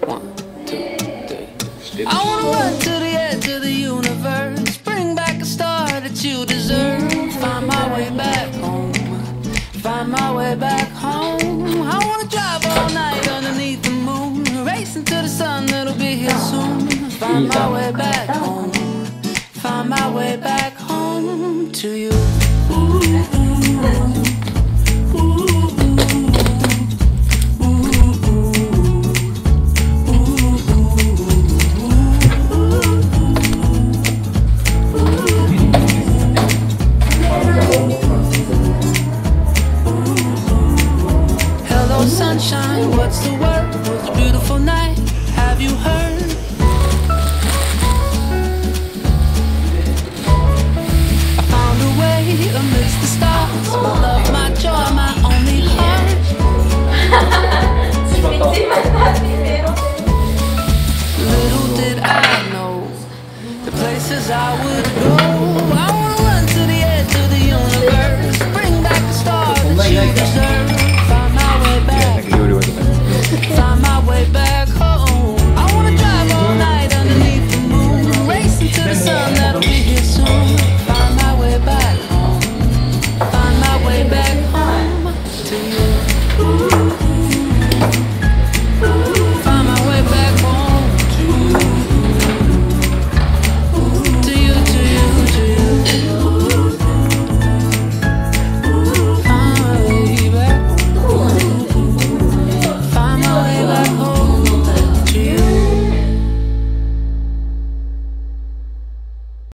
One, two, three. I wanna run to the edge of the universe. Bring back a star that you deserve. Find my way back home. Find my way back home. I wanna drive all night underneath the moon. Racing to the sun that'll be here soon. Find my way back home. Find my way back home to you. Sunshine. What's the word? It's a beautiful night. Have you heard? I found a way amidst the stars. My love, my joy, my only heart. Little did I know the places I would go. I wanna run to the edge of the universe, bring back the stars that you deserve.